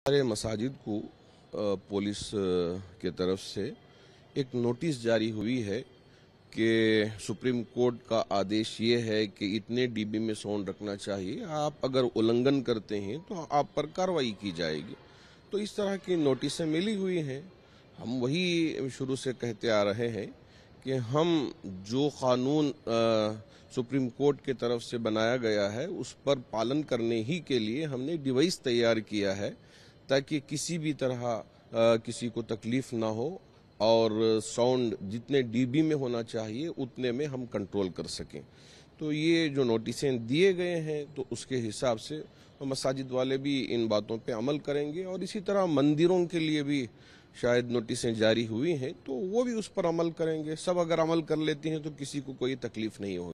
सारे मसाजिद को पुलिस के तरफ़ से एक नोटिस जारी हुई है कि सुप्रीम कोर्ट का आदेश ये है कि इतने डीबी में सोन रखना चाहिए। आप अगर उल्लंघन करते हैं तो आप पर कार्रवाई की जाएगी। तो इस तरह की नोटिसें मिली हुई हैं। हम वही शुरू से कहते आ रहे हैं कि हम जो कानून सुप्रीम कोर्ट के तरफ़ से बनाया गया है, उस पर पालन करने ही के लिए हमने डिवाइस तैयार किया है। ताकि किसी भी तरह किसी को तकलीफ़ ना हो और साउंड जितने डीबी में होना चाहिए, उतने में हम कंट्रोल कर सकें। तो ये जो नोटिसें दिए गए हैं तो उसके हिसाब से मसाजिद वाले भी इन बातों पे अमल करेंगे और इसी तरह मंदिरों के लिए भी शायद नोटिसें जारी हुई हैं तो वो भी उस पर अमल करेंगे। सब अगर अमल कर लेती हैं तो किसी को कोई तकलीफ़ नहीं होगी।